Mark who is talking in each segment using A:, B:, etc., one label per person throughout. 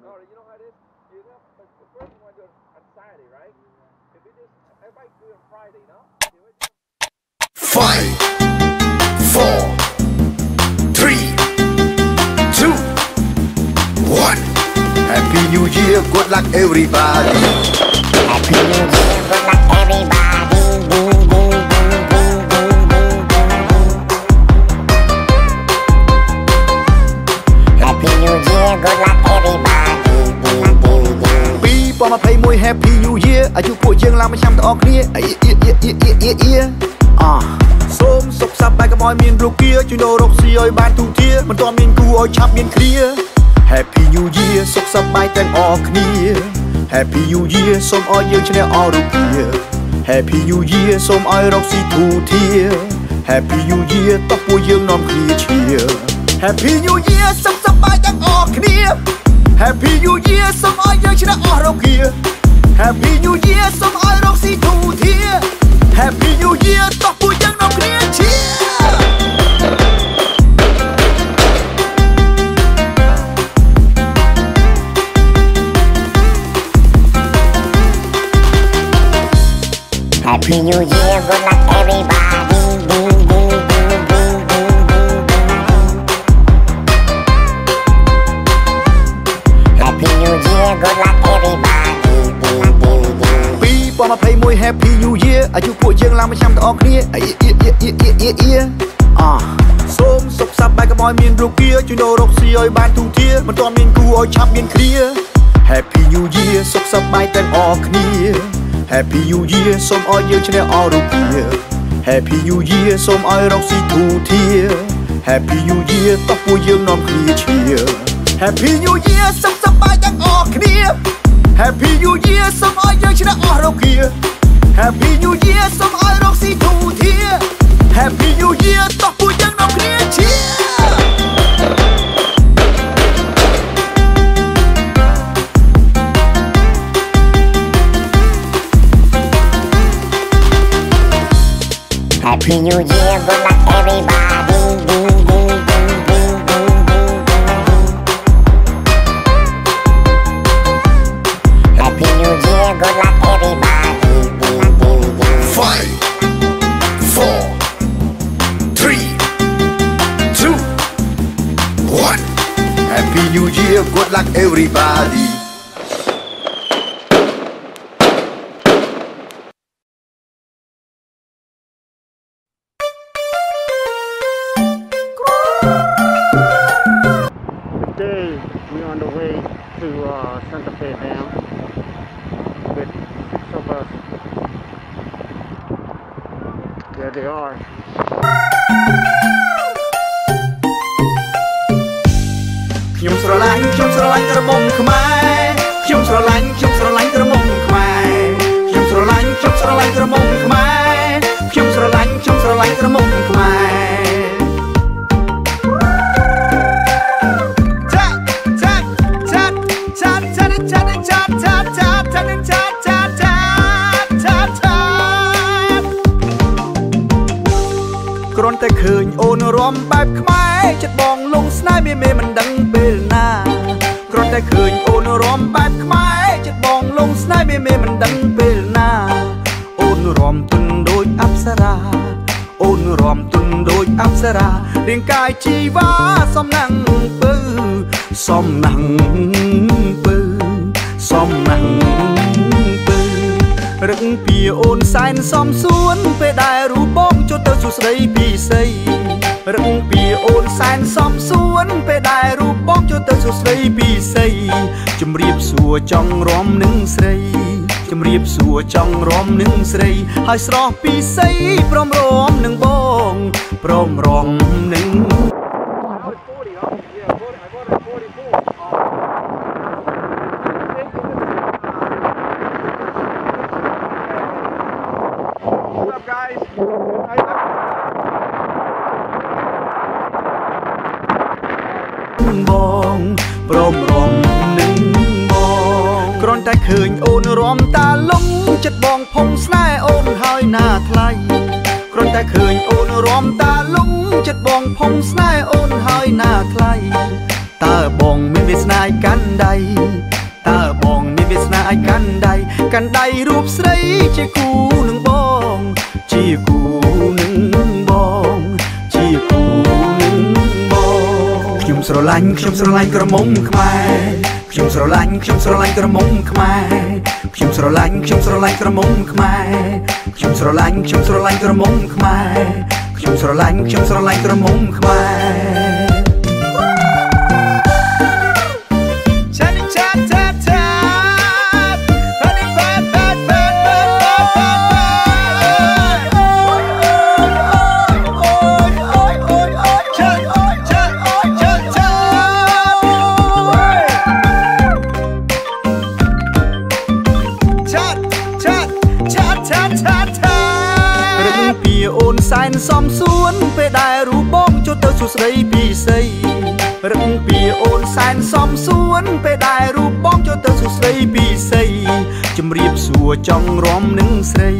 A: No, you know how it is? You know, but the first you want to do it on Saturday, right? If we just, everybody do it on Friday, no? You know,
B: Five, four, three, two, one. Happy New Year, good luck everybody.
C: Happy New Year, good luck everybody. Ding, ding, ding, ding, ding, ding, ding. Happy New Year, good luck everybody. Ding, ding, ding.
B: 2021 Happy New Year អាយុពួកយើងឡើងមួយឆ្នាំទាំងអស់គ្នាអ៊ីអ៊ីអ៊ីអ៊ីអ៊ីអ៊ីអ៊ីអសូមសុខសប្បាយកុំឲ្យមានរោគាជួយដូររកស៊ីឲ្យបានទូទាមិនទាន់មានគូឲ្យឆាប់មានគ្រា Happy New Year សុខសប្បាយទាំងអស់គ្នា Happy New Year សូមឲ្យយើងឈ្នះអររោគា Happy New Year សូមឲ្យរកស៊ីទូធា Happy New Year តោះពួកយើងនាំគ្នាឈៀ Happy New Year សុខសប្បាយទាំងអស់គ្នា Happy New Year សូមឲ្យយើងឈ្នះអស់រោគា Happy New Year សូមឲ្យរកស៊ីទូធា Happy New Year តោះពួកយើងនាំគ្នាឈៀ
C: Happy New Year, good luck
B: 2021 Happy New Year អាយុពួកយើងឡើងមួយឆ្នាំទាំងអស់គ្នាអ៊ីអ៊ីអ៊ីអ៊ីអ៊ីអ៊ីអ៊ីអសូមសុខសប្បាយកុំឲ្យមានរោគាជួយដូររកស៊ីឲ្យបានទូទាមិនទាន់មានគូឲ្យឆាប់មានគ្រា Happy New Year សុខសប្បាយទាំងអស់គ្នា Happy New Year សូមឲ្យយើងឈ្នះអររោគា Happy New Year សូមឲ្យរកស៊ីទូធា Happy New Year តោះពួកយើងនាំគ្នាឈៀ Happy New Year សុខសប្បាយទាំងអស់គ្នា Happy New Year សូមឲ្យយើងឈ្នះអស់រោគា Happy New Year សូមឲ្យរកស៊ីទូធា Happy New Year តោះពួកយើងនាំគ្នាឈៀ
C: Happy New New Year, good luck everybody.
B: ខ្ញុំស្រឡាញ់ក្រមុំខ្មែរខ្ញុំស្រឡាញ់ខ្ញុំស្រឡាញ់ក្រមុំខ្មែរខ្ញុំស្រឡាញ់ខ្ញុំស្រឡាញ់ក្រមុំខ្មែរខ្ញុំស្រឡាញ់ខ្ញុំស្រឡាញ់ក្រមុំខ្មែរគ្រាន់តែឃើញអូនរំបែបខ្មែរចិត្តបងលងស្នេហ៍មានមេមិនដឹងពេលណា តែឃើញអូនរំបែបខ្មែរចិត្តបងលងស្នេហ៍មេមេមិនដឹងពេលណាអូនរំទុនដូចអប្សរាអូនរំទុនដូចអប្សរារាងកាយជីវ៉ាសំណាំងពើសំណាំងពើសំណាំងពើរឹកពីអូនសែនសំសួនពេលដែលរូបបងចូលទៅសួស្ដីពីស័យរឹកពីអូនសែនសំសួនពេលដែលរូបបង ចូលទៅសួស្ដីពីស័យជំរាបសួរចង់រំនឹងស្រីជំរាបសួរចង់រំនឹងស្រី ហើយស្រស់ពីស័យព្រមរំនឹងបងព្រមរំនឹង ព្រមរំនឹងបងគ្រាន់តែឃើញអូនរំតាលំចិត្តបងភុំស្នេហ៍អូនហើយណាថ្លៃគ្រាន់តែឃើញអូនរំតាលំចិត្តបងភុំស្នេហ៍អូនហើយណាថ្លៃតើបងមានវាសនាកាន់ដៃតើបងមានវាសនាកាន់ដៃកាន់ដៃរូបស្រីជាគូនឹងបង ជាគូនឹង ឡាញ់ខ្ញុំស្រឡាញ់ក្រមុំខ្មែរខ្ញុំស្រឡាញ់ខ្ញុំស្រឡាញ់ក្រមុំខ្មែរខ្ញុំស្រឡាញ់ខ្ញុំស្រឡាញ់ក្រមុំខ្មែរខ្ញុំស្រឡាញ់ខ្ញុំស្រឡាញ់ក្រមុំខ្មែរខ្ញុំស្រឡាញ់ខ្ញុំស្រឡាញ់ក្រមុំខ្មែរ chat chat chat chat រឹងពីអូនសែនសំសួន ពេលដែលរូបបងចូលទៅសួស្ដីពីស័យរឹងពីអូនសែនសំសួន ពេលដែលរូបបងចូលទៅសួស្ដីពីស័យជំរាបសួរចង់រំនឹងស្រី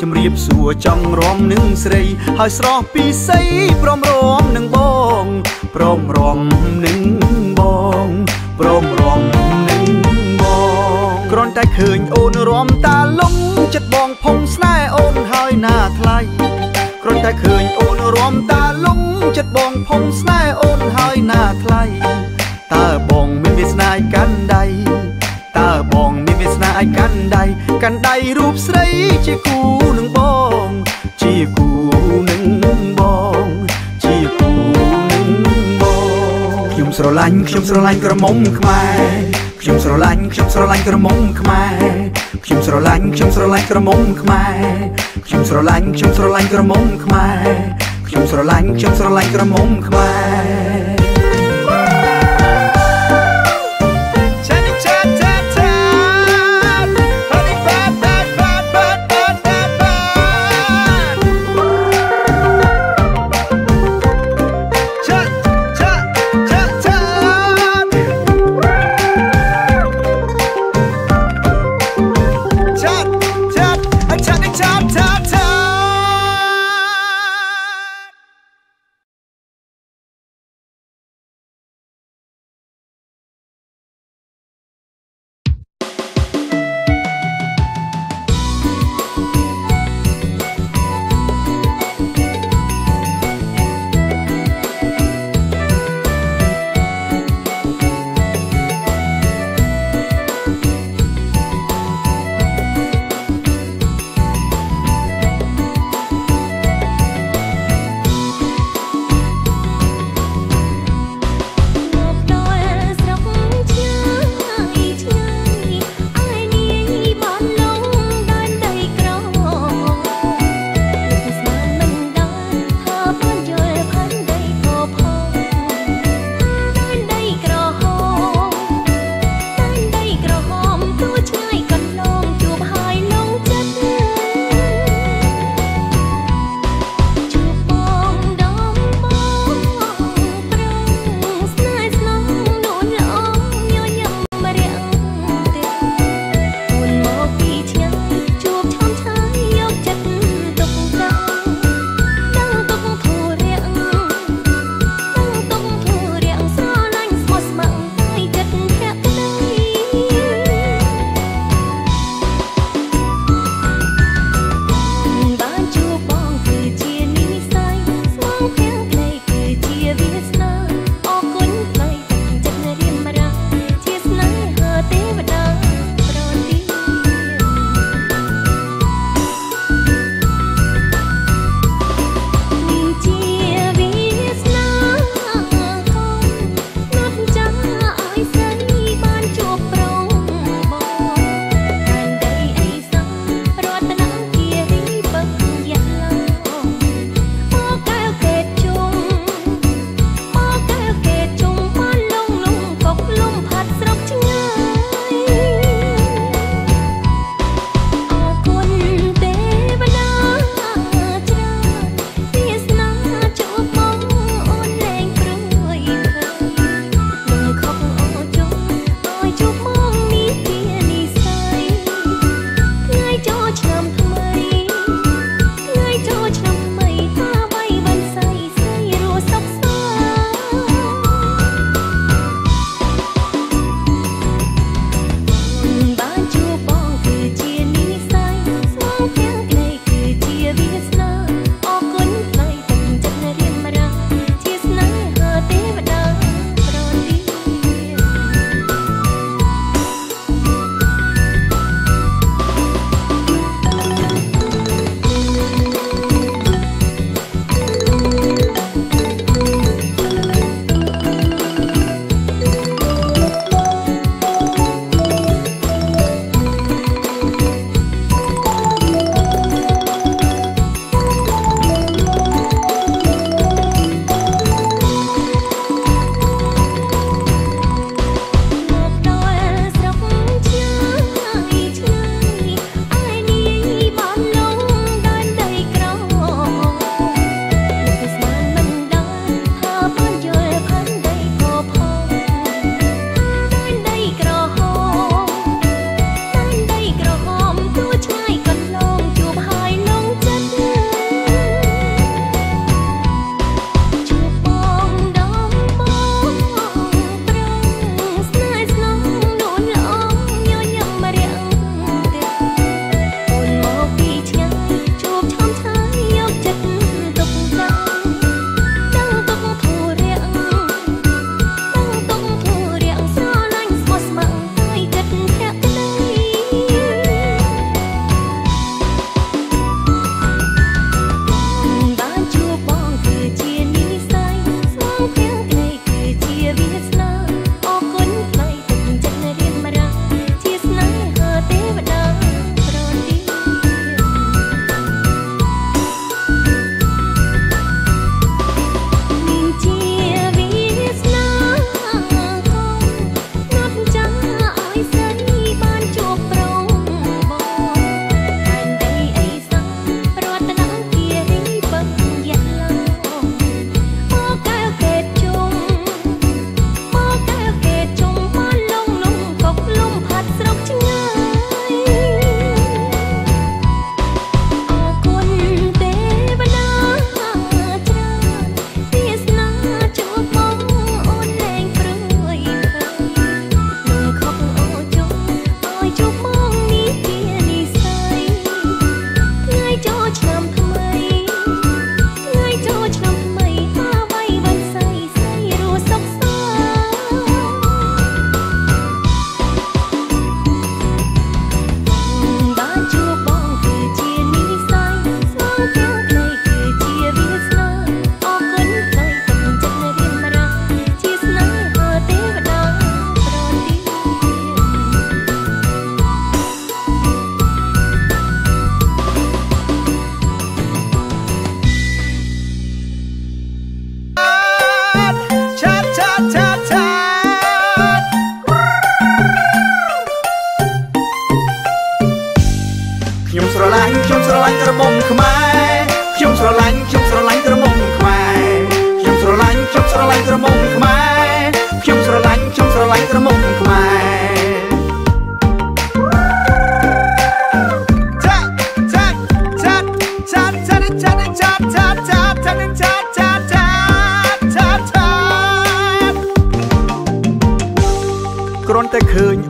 B: ជំរាបសួរចង់រំនឹងស្រី ហើយស្រស់ពីស័យព្រមរំនឹងបងព្រមរំនឹងបងព្រមរំនឹងបងគ្រាន់តែ ឃើញអូនរំតាលងចិត្តបងផុងស្នេហ៍អូនហើយណាថ្លៃគ្រាន់តែឃើញអូនរំតាលងចិត្តបងផុងស្នេហ៍អូនហើយណាថ្លៃតើបងមានវាសនាឲ្យកាន់ដៃតើបងមានវាសនាឲ្យកាន់ដៃកាន់ដៃរូបស្រីជាគូនឹងបង ជាគូនឹងបងជាគូនឹងបងខ្ញុំស្រឡាញ់ខ្ញុំស្រឡាញ់ក្រមុំខ្មែរ ខ្ញុំស្រឡាញ់ខ្ញុំស្រឡាញ់ក្រមុំខ្មែរខ្ញុំស្រឡាញ់ខ្ញុំស្រឡាញ់ក្រមុំខ្មែរខ្ញុំស្រឡាញ់ខ្ញុំស្រឡាញ់ក្រមុំខ្មែរខ្ញុំស្រឡាញ់ខ្ញុំស្រឡាញ់ក្រមុំខ្មែរ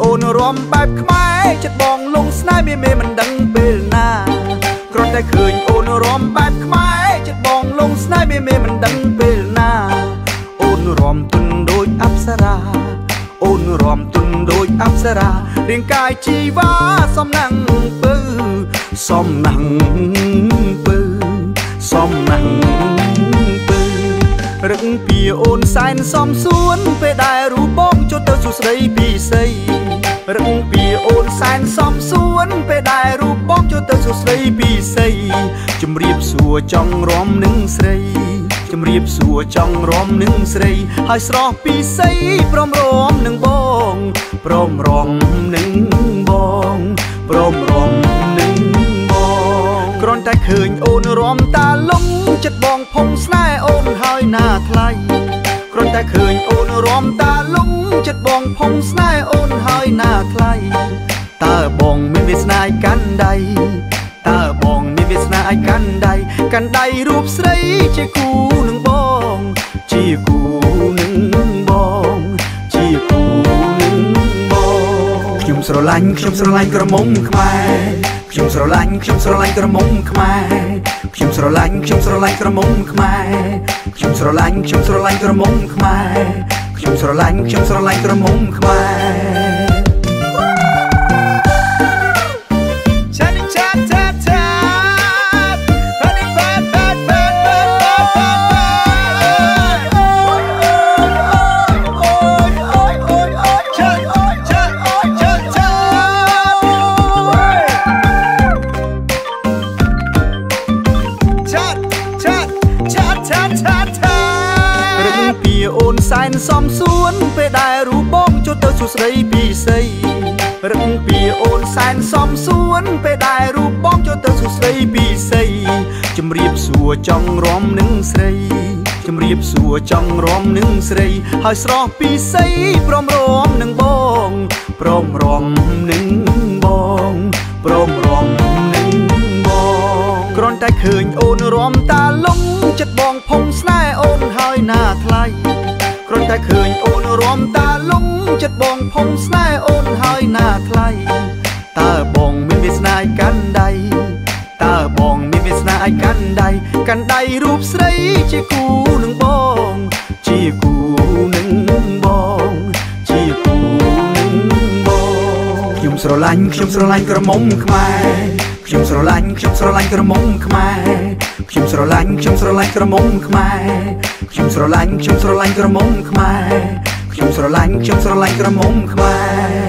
D: អូនរំបែបខ្មែរ
B: ចិត្តបងលងស្នេហ៍មេមេមិនដឹងពេលណាគ្រាន់តែឃើញអូនរំបែបខ្មែរចិត្តបងលងស្នេហ៍មេមេមិនដឹងពេលណាអូនរំទុនដូចអប្សរាអូនរំទុនដូចអប្សរារាងកាយជីវ៉ាសំណាំងពើសំណាំងពើសំណាំងពើ រឹកពីអូនសែនសំសួន ពេលដែលរូបបងចូលទៅសួស្ដីពីស័យរឹកពីអូនសែនសំសួន ពេលដែលរូបបងចូលទៅសួស្ដីពីស័យជំរាបសួរចង់រំនឹងស្រីជំរាបសួរចង់រំនឹងស្រី ហើយស្រស់ពីស័យព្រមរំនឹងបងព្រមរំនឹងបងព្រមរំនឹងបងគ្រាន់តែ ឃើញអូនរំតាលងចិត្តបងភុំស្នេហ៍អូនហើយណាថ្លៃគ្រាន់តែឃើញអូនរំតាលងចិត្តបងភុំស្នេហ៍អូនហើយណាថ្លៃតើបងមានវាសនាឲ្យកាន់ដៃតើបងមានវាសនាឲ្យកាន់ដៃកាន់ដៃរូបស្រីជាគូនឹងបង ជាគូនឹងបងជាគូនឹងបងខ្ញុំស្រឡាញ់ខ្ញុំស្រឡាញ់ក្រមុំខ្មែរ ខ្ញុំស្រឡាញ់ខ្ញុំស្រឡាញ់ក្រមុំខ្មែរខ្ញុំស្រឡាញ់ខ្ញុំស្រឡាញ់ក្រមុំខ្មែរខ្ញុំស្រឡាញ់ខ្ញុំស្រឡាញ់ក្រមុំខ្មែរខ្ញុំស្រឡាញ់ខ្ញុំស្រឡាញ់ក្រមុំខ្មែរ សួស្ដីពីស័យរឹងពីអូនសែនសំសួន ពេលដែលរូបបងចូលទៅសួស្ដីពីស័យជំរាបសួរចង់រំនឹងស្រីជំរាបសួរចង់រំនឹងស្រី ហើយស្រស់ពីស័យព្រមរំនឹងបងព្រមរំនឹងបងព្រមរំនឹងបងគ្រាន់តែឃើញអូនរំតាលងចិត្តបងភុំស្នេហ៍អូនហើយណាថ្លៃគ្រាន់តែឃើញអូនរំតាលងចិត្តបងភុំស្នេហ៍អូនហើយណាថ្លៃតើបងមានវាសនាឲ្យកាន់ដៃតើបងមានវាសនាឲ្យកាន់ដៃកាន់ដៃរូបស្រីជាគូនឹងបង ជាគូនឹងបង ជាគូនឹងបងខ្ញុំស្រឡាញ់ខ្ញុំស្រឡាញ់ក្រមុំខ្មែរខ្ញុំស្រឡាញ់ខ្ញុំស្រឡាញ់ក្រមុំខ្មែរខ្ញុំស្រឡាញ់ខ្ញុំស្រឡាញ់ក្រមុំខ្មែរ ខ្ញុំស្រឡាញ់ខ្ញុំស្រឡាញ់ក្រមុំខ្មែរខ្ញុំស្រឡាញ់ខ្ញុំស្រឡាញ់ក្រមុំខ្មែរ